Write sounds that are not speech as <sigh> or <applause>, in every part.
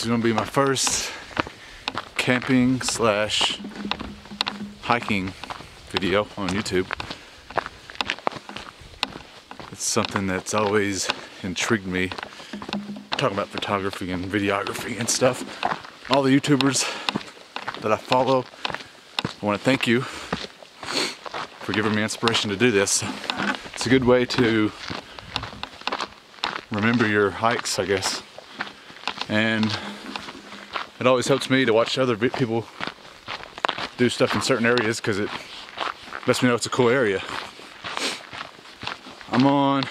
This is gonna be my first camping slash hiking video on YouTube. It's something that's always intrigued me. Talking about photography and videography and stuff. All the YouTubers that I follow, I want to thank you for giving me inspiration to do this. It's a good way to remember your hikes, I guess. And it always helps me to watch other people do stuff in certain areas because it lets me know it's a cool area. I'm on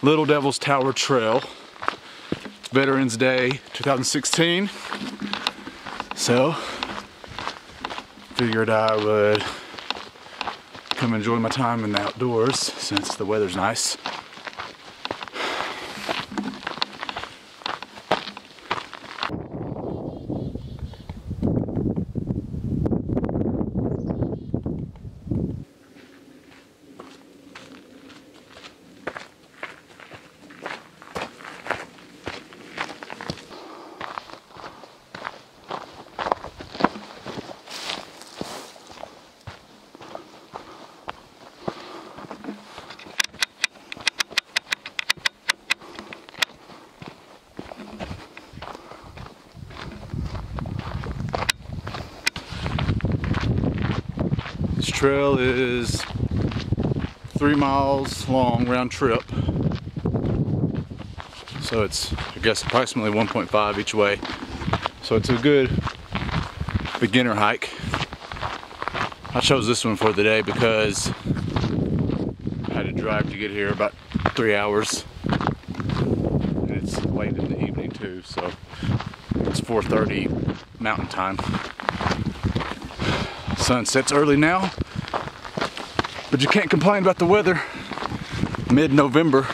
Little Devil's Tower Trail. It's Veterans Day 2016. So, figured I would come enjoy my time in the outdoors since the weather's nice. Trail is three miles long round trip. So it's, I guess, approximately 1.5 each way. So it's a good beginner hike. I chose this one for the day because I had to drive to get here about three hours. And it's late in the evening too, so it's 4.30 mountain time. Sun sets early now, but you can't complain about the weather. Mid-November.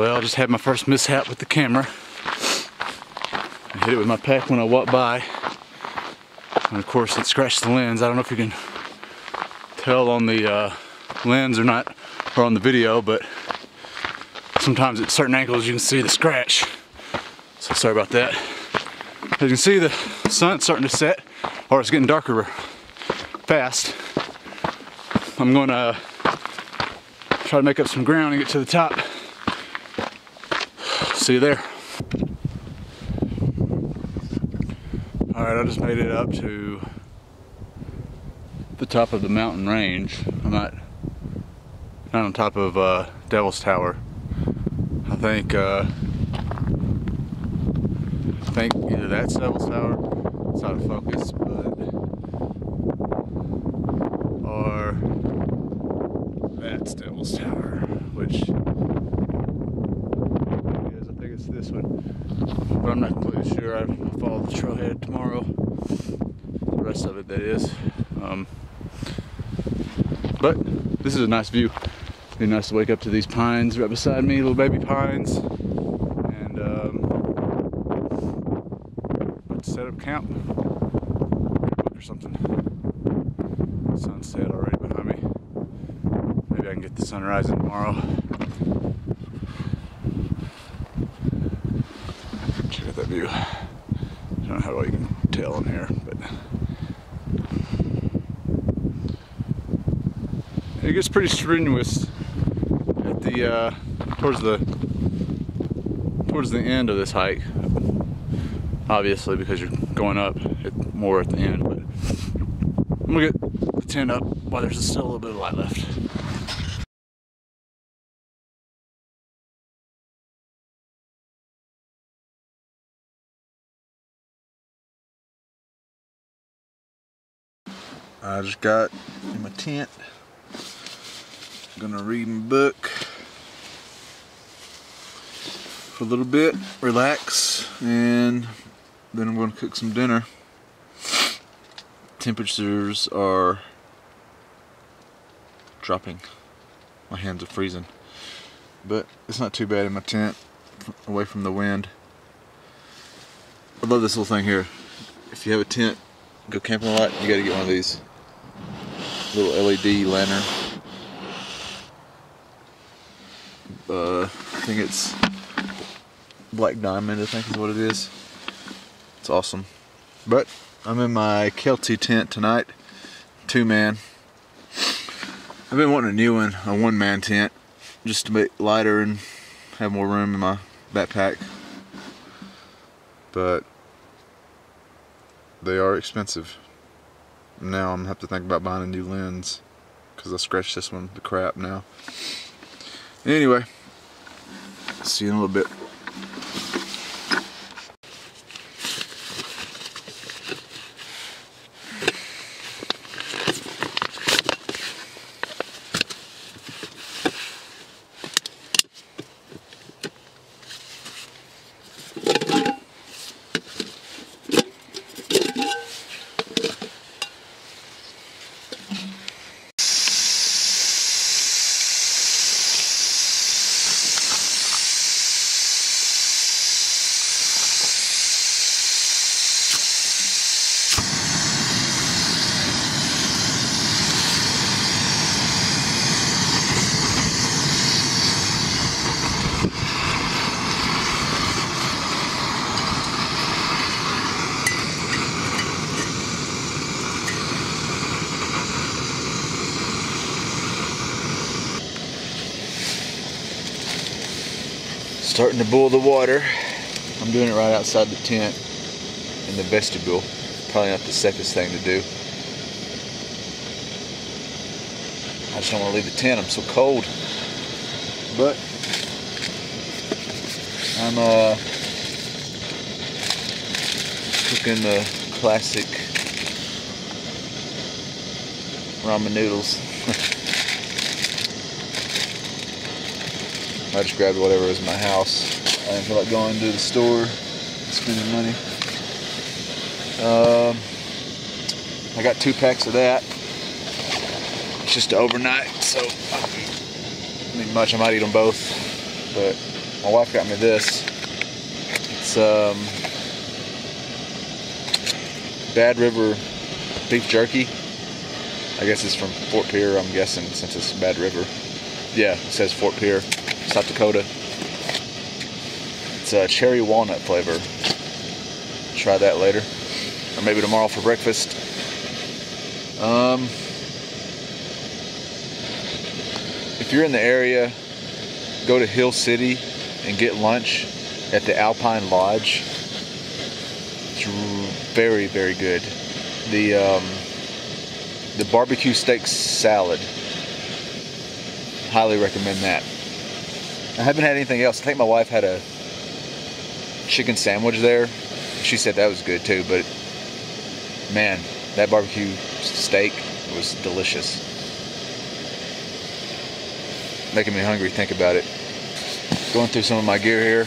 Well, I just had my first mishap with the camera. I hit it with my pack when I walked by. And of course it scratched the lens. I don't know if you can tell on the uh, lens or not, or on the video, but sometimes at certain angles you can see the scratch. So sorry about that. As you can see the sun's starting to set, or it's getting darker fast. I'm gonna try to make up some ground and get to the top. See you there. All right, I just made it up to the top of the mountain range. I'm not, not on top of uh, Devil's Tower. I think, uh, I think either that's Devil's Tower, it's out of focus, but, or that's Devil's Tower, which is, I think it's one, but I'm not completely sure. I'll follow the trailhead tomorrow. The rest of it, that is. Um, but this is a nice view. Be nice to wake up to these pines right beside me, little baby pines, and um, let's set up camp or something. Sunset already behind me. Maybe I can get the sun rising tomorrow. Check out that view. I don't know how well you can tell in here, but it gets pretty strenuous at the uh, towards the towards the end of this hike. Obviously, because you're going up more at the end, but I'm gonna get the tent up while there's still a little bit of light left. I just got in my tent. Gonna read my book for a little bit, relax, and then I'm gonna cook some dinner. Temperatures are dropping. My hands are freezing. But it's not too bad in my tent, away from the wind. I love this little thing here. If you have a tent, go camping a lot, you gotta get one of these little LED lantern. Uh, I think it's Black Diamond, I think is what it is. It's awesome. But I'm in my Kelty tent tonight, two man. I've been wanting a new one, a one man tent, just to make lighter and have more room in my backpack. But they are expensive. Now I'm gonna have to think about buying a new lens because I scratched this one to crap now. Anyway, see you in a little bit. Starting to boil the water. I'm doing it right outside the tent in the vestibule. Probably not the safest thing to do. I just don't want to leave the tent. I'm so cold. But I'm uh, cooking the classic ramen noodles. <laughs> I just grabbed whatever was in my house. I didn't feel like going to the store spending money. Um, I got two packs of that. It's just overnight, so I need much. I might eat them both, but my wife got me this. It's um, Bad River beef jerky. I guess it's from Fort Pierre, I'm guessing, since it's Bad River. Yeah, it says Fort Pierre, South Dakota. It's a cherry walnut flavor. Try that later. Or maybe tomorrow for breakfast. Um, if you're in the area, go to Hill City and get lunch at the Alpine Lodge. It's very, very good. The um, the barbecue steak salad. Highly recommend that. I haven't had anything else. I think my wife had a chicken sandwich there. She said that was good too, but man, that barbecue steak was delicious. Making me hungry, think about it. Going through some of my gear here.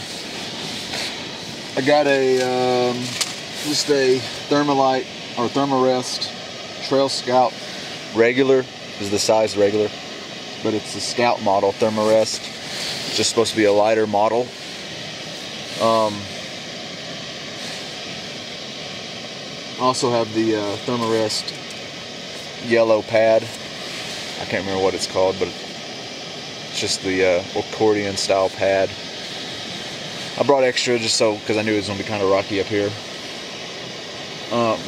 I got a, um, just a Thermalite or Thermarest Trail Scout regular is the size regular, but it's the Scout model Thermarest. Just supposed to be a lighter model. Um, also have the uh, Thermarest yellow pad. I can't remember what it's called, but it's just the uh, accordion style pad. I brought extra just so because I knew it was gonna be kind of rocky up here. Um,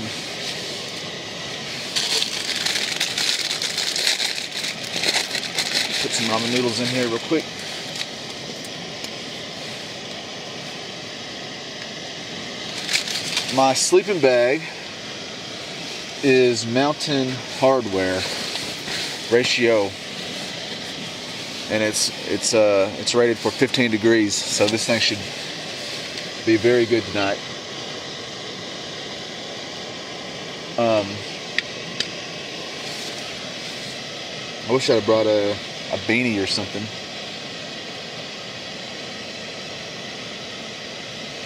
put some ramen noodles in here real quick. My sleeping bag is Mountain Hardwear ratio and it's it's uh it's rated for 15 degrees so this thing should be very good tonight. Um I wish I'd brought a, a beanie or something.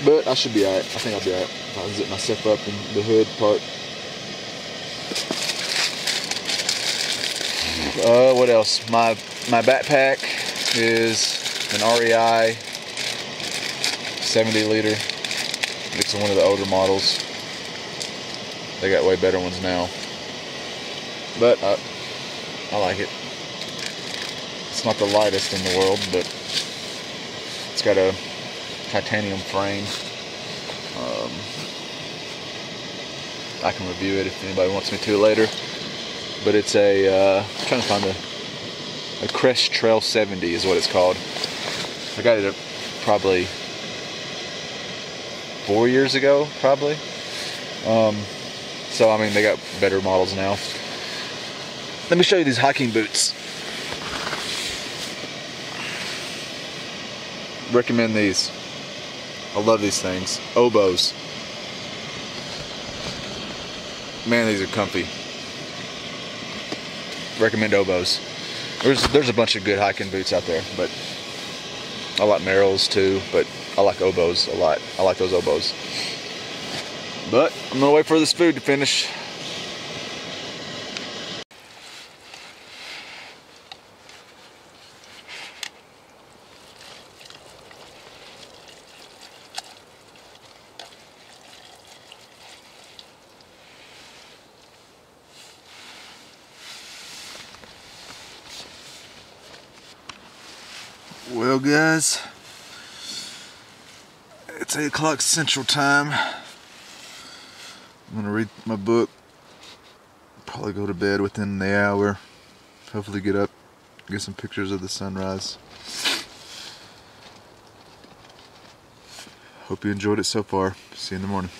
But I should be alright I think I'll be alright if I zip myself up in the hood part Uh, what else? My my backpack is an REI 70 liter. It's one of the older models. They got way better ones now, but I, I like it. It's not the lightest in the world, but it's got a titanium frame. I can review it if anybody wants me to later but it's a uh, trying to find a, a Crestrail 70 is what it's called. I got it probably four years ago, probably. Um, so I mean, they got better models now. Let me show you these hiking boots. Recommend these. I love these things. Oboz. Man, these are comfy recommend Oboz. There's there's a bunch of good hiking boots out there, but I like Merrell's too, but I like Oboz a lot. I like those Oboz. But I'm gonna wait for this food to finish. Well, guys, it's 8 o'clock Central Time. I'm gonna read my book, probably go to bed within the hour, hopefully get up, get some pictures of the sunrise. Hope you enjoyed it so far. See you in the morning.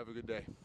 Have a good day.